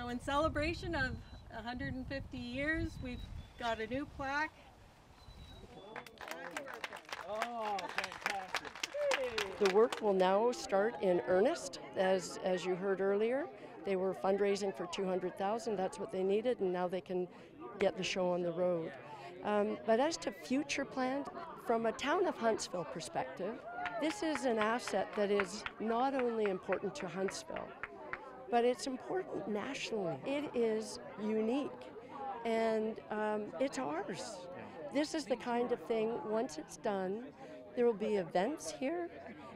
So in celebration of 150 years, we've got a new plaque. The work will now start in earnest, as, as you heard earlier. They were fundraising for 200,000, that's what they needed, and now they can get the show on the road. Um, but as to future plans, from a town of Huntsville perspective, this is an asset that is not only important to Huntsville, but it's important nationally. It is unique and um, it's ours. This is the kind of thing, once it's done, there will be events here.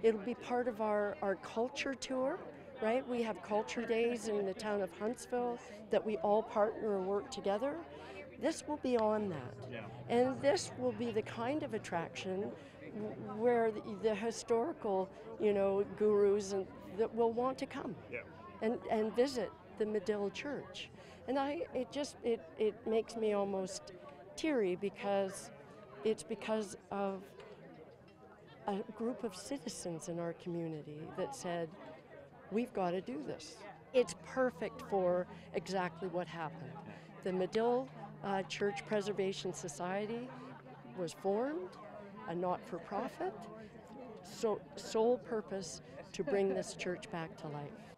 It'll be part of our, our culture tour, right? We have culture days in the town of Huntsville that we all partner and work together. This will be on that. Yeah. And this will be the kind of attraction where the, the historical, you know, gurus and that will want to come Yeah. And, and visit the Madill Church. And I, it just, it, it makes me almost teary because it's because of a group of citizens in our community that said, we've got to do this. It's perfect for exactly what happened. The Madill uh, Church Preservation Society was formed, a not for profit, so, sole purpose to bring this church back to life.